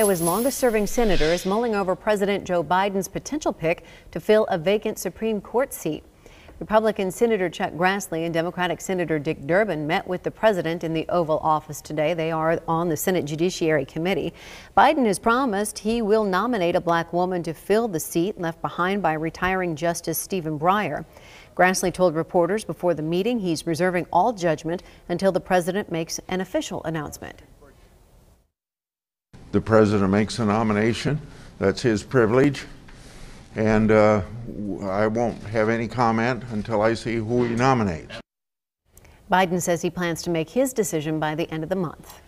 Iowa's longest serving senator is mulling over President Joe Biden's potential pick to fill a vacant Supreme Court seat. Republican Senator Chuck Grassley and Democratic Senator Dick Durbin met with the president in the Oval Office today. They are on the Senate Judiciary Committee. Biden has promised he will nominate a black woman to fill the seat left behind by retiring Justice Stephen Breyer. Grassley told reporters before the meeting he's reserving all judgment until the president makes an official announcement. The president makes a nomination. That's his privilege and uh, I won't have any comment until I see who he nominates. Biden says he plans to make his decision by the end of the month.